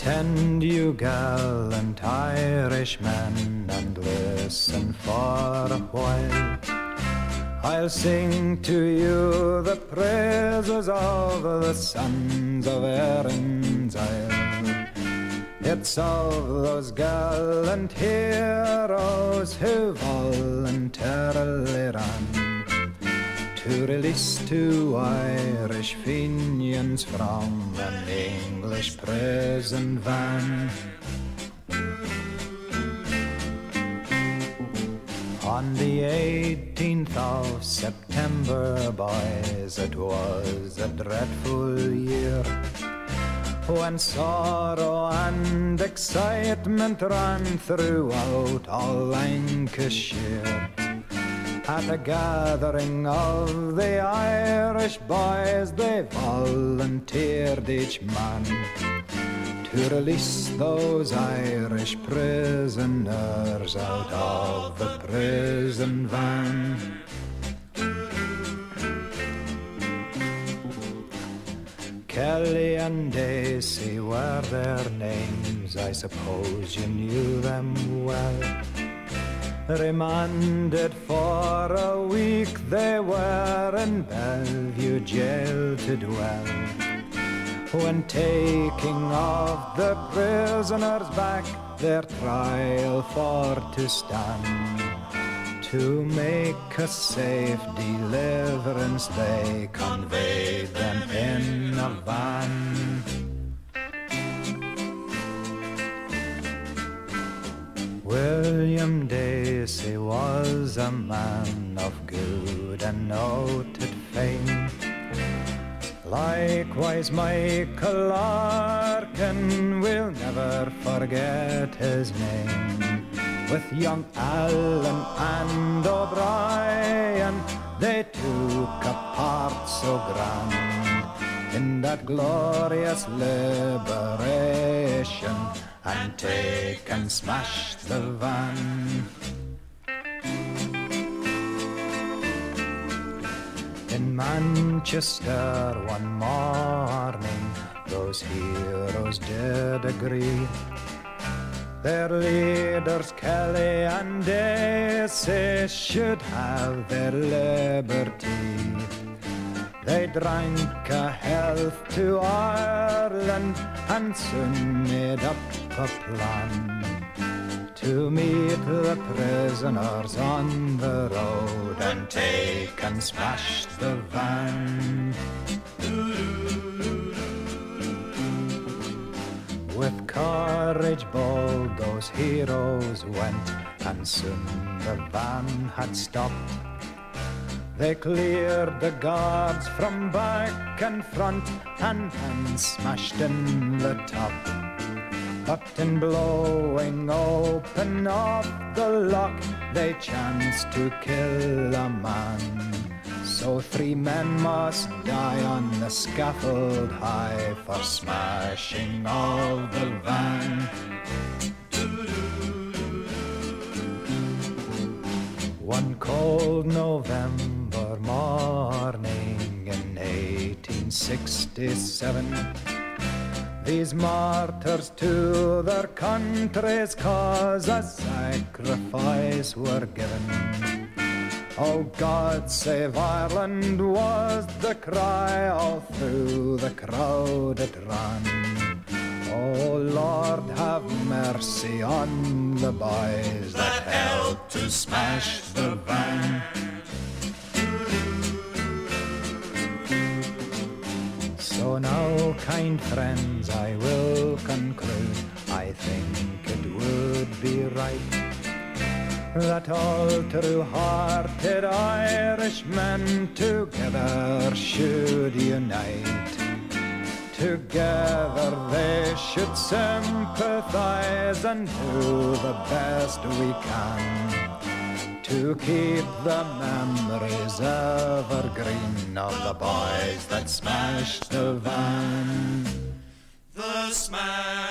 Attend, you gallant Irishmen, and listen for a while. I'll sing to you the praises of the sons of Erin's Isle. It's of those gallant heroes who voluntarily ran to release two Irish Fenians from an English prison van. On the 18th of September, boys, it was a dreadful year when sorrow and excitement ran throughout all Lancashire. At a gathering of the Irish boys, they volunteered each man to release those Irish prisoners out of the prison van. Kelly and Deasy were their names, I suppose you knew them well. Remanded for a week, they were in Belle Vue jail to dwell. When taking of the prisoners back, their trial for to stand. To make a safe deliverance, they conveyed them in a van. William Deasy was a man of good and noted fame. Likewise, Michael Larkin, we'll never forget his name. With young Allen and O'Brien, they took a part so grand in that glorious liberation and take and smash the van. Manchester one morning, those heroes did agree. Their leaders, Kelly and Deasy, should have their liberty. They drank a health to Ireland and soon made up a plan to meet the prisoners on the road and take and smash the van. With courage bold, those heroes went, and soon the van had stopped. They cleared the guards from back and front and then smashed in the top. But in blowing open of the lock, they chanced to kill a man. So three men must die on the scaffold high for smashing of the van. One cold November morning in 1867, these martyrs to their country's cause a sacrifice were given. Oh God, save Ireland was the cry all through the crowded run. Oh Lord, have mercy on the boys that helped to smash the van. Kind friends, I will conclude. I think it would be right that all true-hearted Irishmen together should unite. Together they should sympathize and do the best we can to keep the memories evergreen of the boys that smashed the van. The smashing of